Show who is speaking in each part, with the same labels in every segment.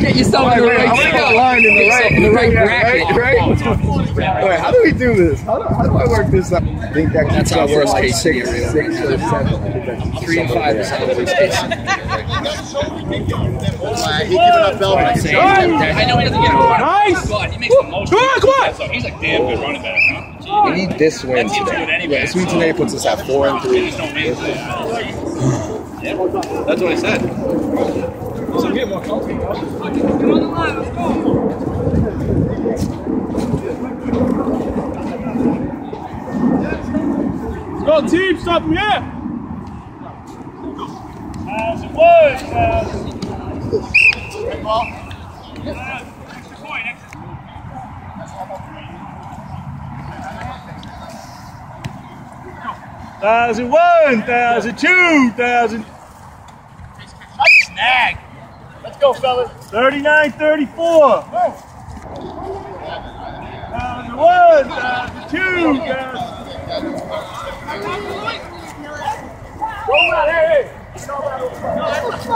Speaker 1: Get yourself in the right,
Speaker 2: I want to get lined in the
Speaker 1: Get
Speaker 2: right,
Speaker 1: yourself in the right
Speaker 2: yeah,
Speaker 1: bracket.
Speaker 2: Right, right. How do we do this? How do, how do I work this out? I think that
Speaker 1: That's
Speaker 2: keeps
Speaker 1: our
Speaker 2: us at
Speaker 1: worst
Speaker 2: like
Speaker 1: case
Speaker 2: six,
Speaker 1: scenario
Speaker 2: six or seven. I think that keeps us
Speaker 1: Three and five is
Speaker 2: there.
Speaker 1: our worst case scenario.
Speaker 3: He giving up Belvin.
Speaker 4: I know he doesn't get a.
Speaker 5: Nice.
Speaker 4: God, he makes the most.
Speaker 5: Come on, come on.
Speaker 4: So he's a damn good running back, huh?
Speaker 2: We need this win
Speaker 4: That team's
Speaker 2: today.
Speaker 4: anyway,
Speaker 2: Yeah, this win
Speaker 4: so-
Speaker 2: today puts us at four and three.
Speaker 4: There's no man for that. Yeah, that's what I said.
Speaker 5: Go Let's go, team, stop him here. As it was. Uh, Thousand one, thousand two, thousand.
Speaker 4: Snag.
Speaker 5: Let's go, fellas. 39 34. Thousand one, thousand two, thousand. Thousand one, thousand two,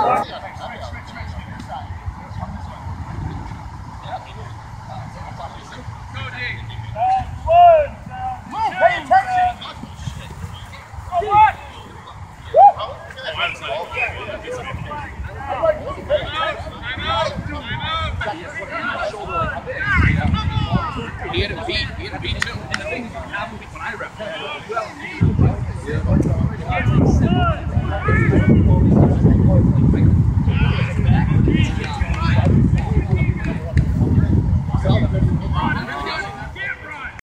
Speaker 5: thousand. Come on.
Speaker 4: He had a beat. He had a beat too. And the thing is, when I rep,